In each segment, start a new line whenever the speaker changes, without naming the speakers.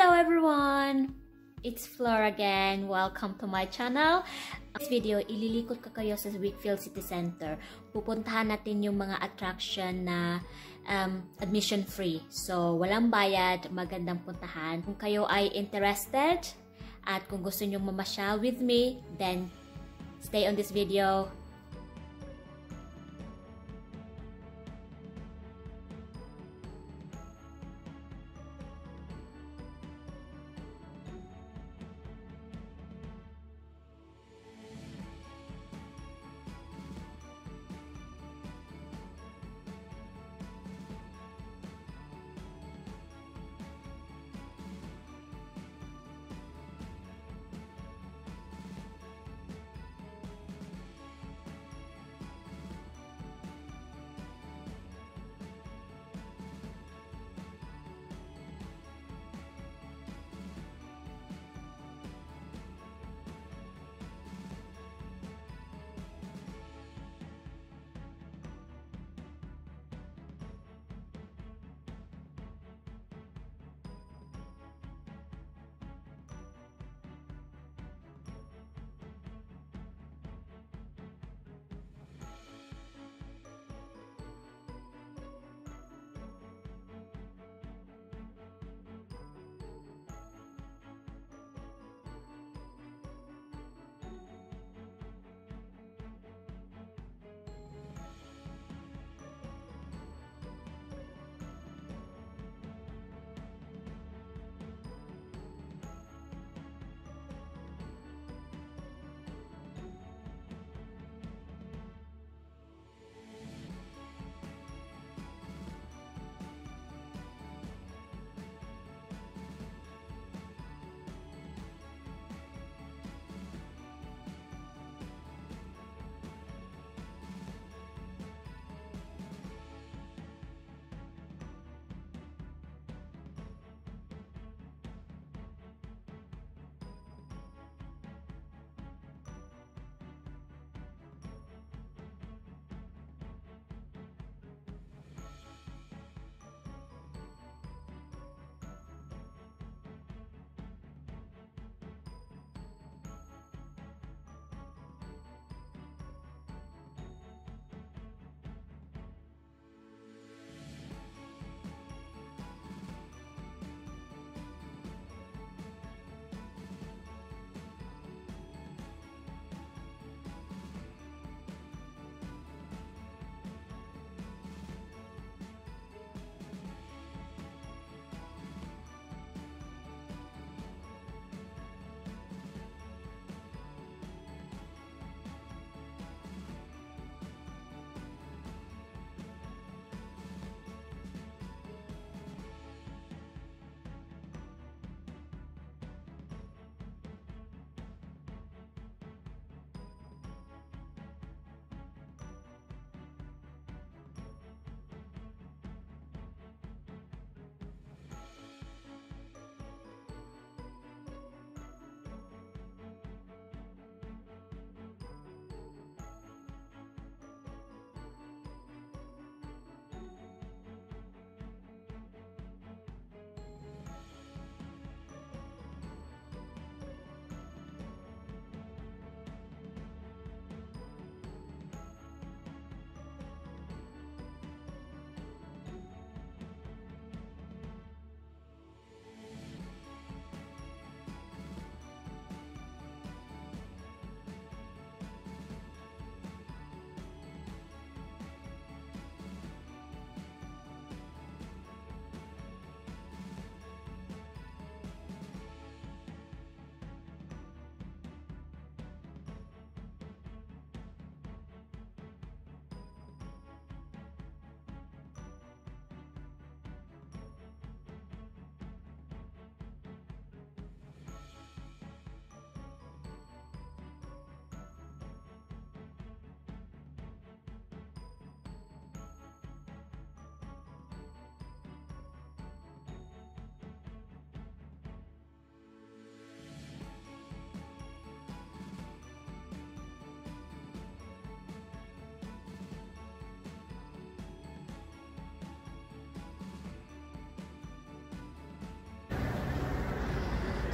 Hello everyone! It's Flora again. Welcome to my channel. This video, ililikot ko kayo sa Wakefield City Center. Pupuntahan natin yung mga attraction na um, admission free. So, walang bayad, magandang puntahan. Kung kayo ay interested at kung gusto nyo mamasyal with me, then stay on this video.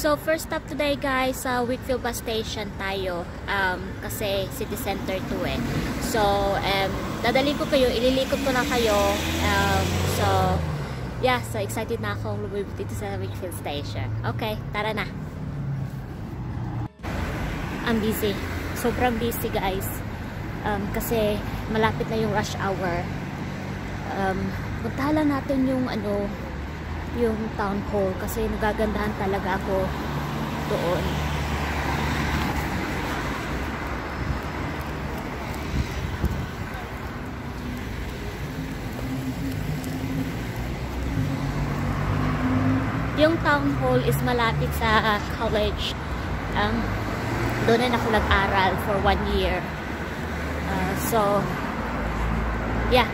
So, first stop today guys, sa Whitfield Bus Station tayo. Um, kasi city center to eh. So, um, dadali ko kayo, ililikot ko na kayo. Um, so, yeah, so excited na akong lumibot dito sa Whitfield Station. Okay, tara na. I'm busy. Sobrang busy guys. Um, kasi malapit na yung rush hour. Um, puntahan natin yung ano, yung town hall kasi nagagandahan talaga ako doon. Yung town hall is malapit sa college. Um, doon na ako nag-aral for one year. Uh, so, yeah.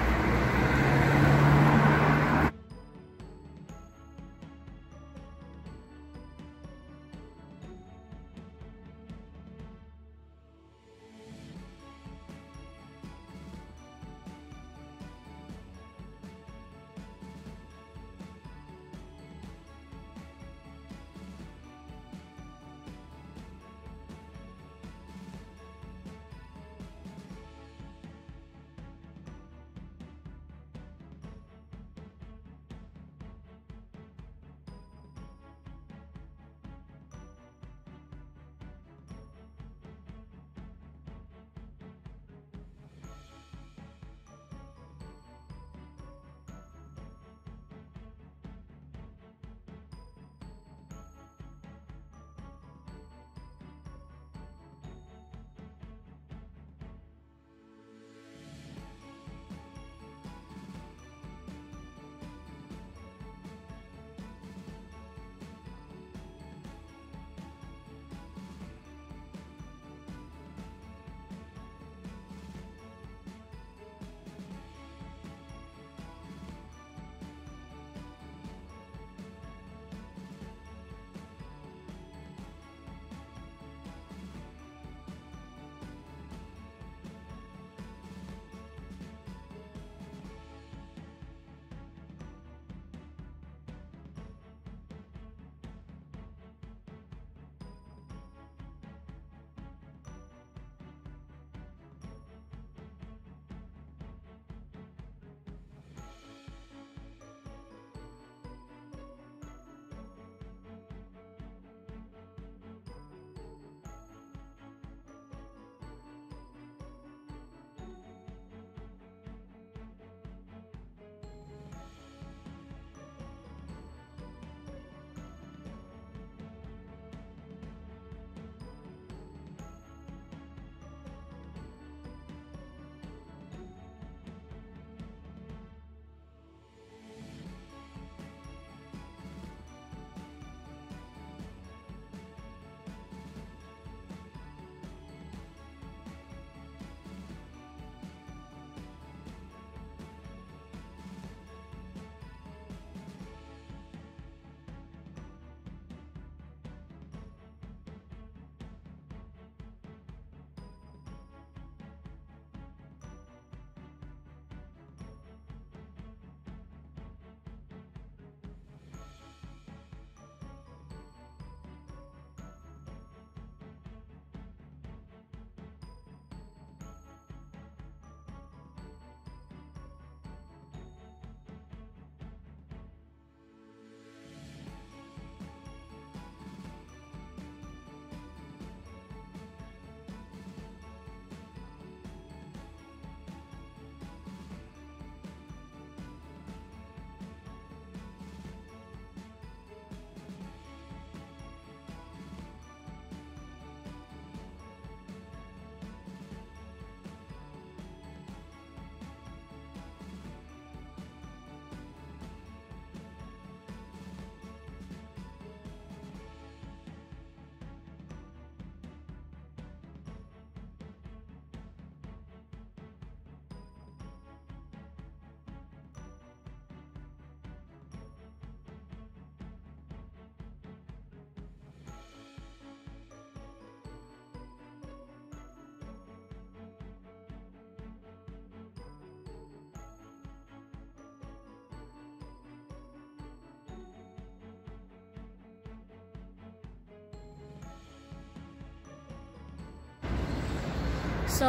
So,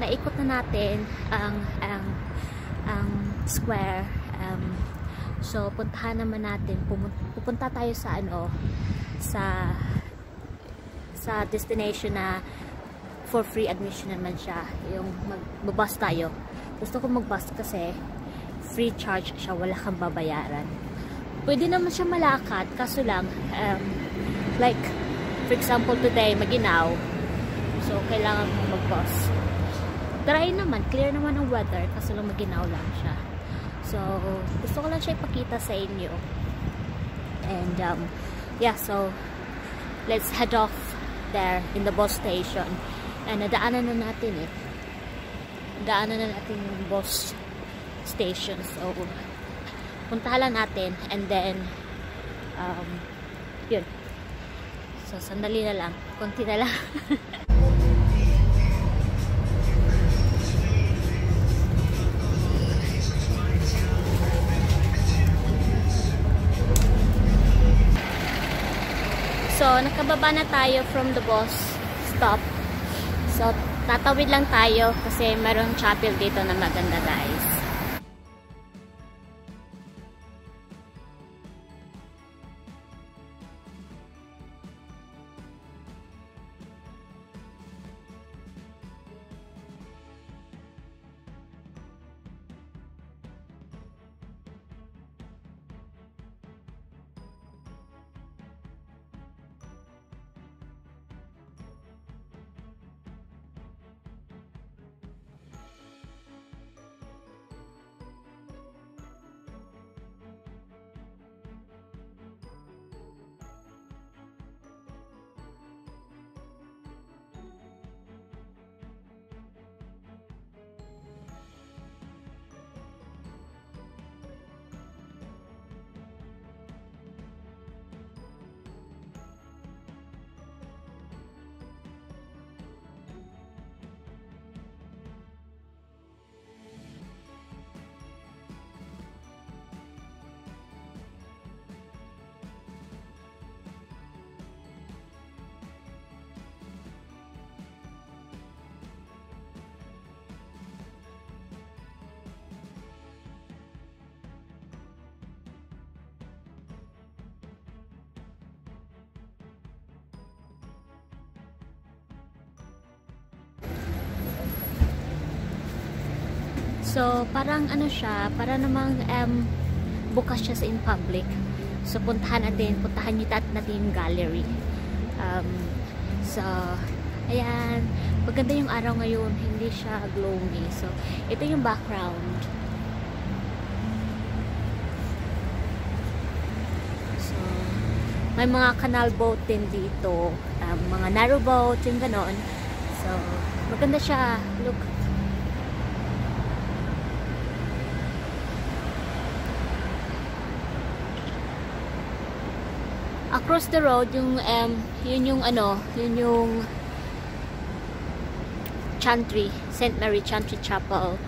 naikot na natin ang ang ang square. Um, so, puntahan naman natin. Pupunta tayo sa ano sa sa destination na for free admission naman siya. Yung magbabus tayo. Gusto ko magbus kasi free charge siya. Wala kang babayaran. Pwede naman siya malakad. Kaso lang, um, like, for example, today, maginaw. So, kailangan mong mag-bus. Dry naman. Clear naman ang weather. Kaso lang maginaw lang siya. So, gusto ko lang siya ipakita sa inyo. And, um, yeah, so, let's head off there in the bus station. And, nadaanan na natin eh. Daanan na natin yung bus station. So, puntahan natin. And then, um, yun. So, sandali na lang. Konti na lang. nakababa na tayo from the bus stop. So, tatawid lang tayo kasi mayroong chapel dito na maganda guys. So, parang ano siya, para namang um, bukas siya sa in public. So, puntahan natin, puntahan niyo natin yung gallery. Um, so, ayan, maganda yung araw ngayon, hindi siya gloomy. So, ito yung background. So, may mga canal boat din dito, um, mga narrow boat, yung ganon. So, maganda siya. Look, across the road yung um, yun yung ano yun yung Chantry St. Mary Chantry Chapel.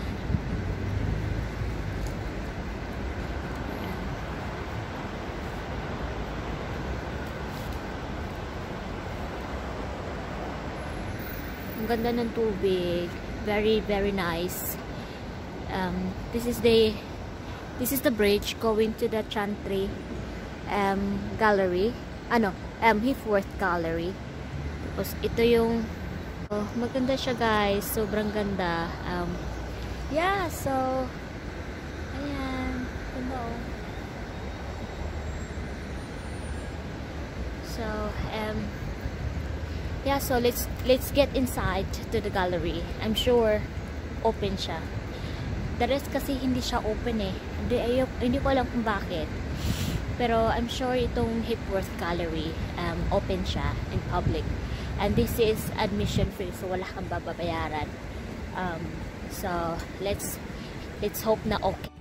Ang ganda ng tubig. Very very nice. Um, this is the this is the bridge going to the Chantry um, gallery. Ano, um, Heathworth Gallery. Tapos ito yung oh, maganda siya guys. Sobrang ganda. Um, yeah, so ayan. Ganda oh. So um yeah, so let's let's get inside to the gallery. I'm sure open siya. The rest kasi hindi siya open eh. Hindi, ayok, hindi ko alam kung bakit pero I'm sure itong Hipworth Gallery um, open siya in public. And this is admission free so wala kang babayaran. Um, so let's let's hope na okay.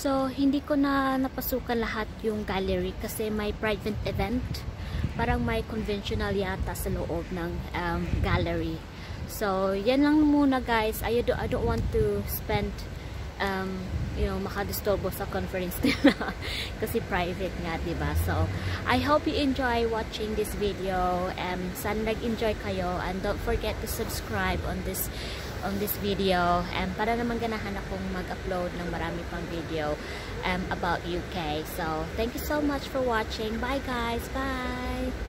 So, hindi ko na napasukan lahat yung gallery kasi may private event. Parang may conventional yata sa loob ng um, gallery. So, yan lang muna guys. I don't, I don't want to spend um, you know, makadisturbo sa conference nila kasi private nga, ba diba? So, I hope you enjoy watching this video and sana nag-enjoy kayo and don't forget to subscribe on this on this video and para naman ganahan akong mag-upload ng marami pang video um, about UK. So, thank you so much for watching. Bye guys! Bye!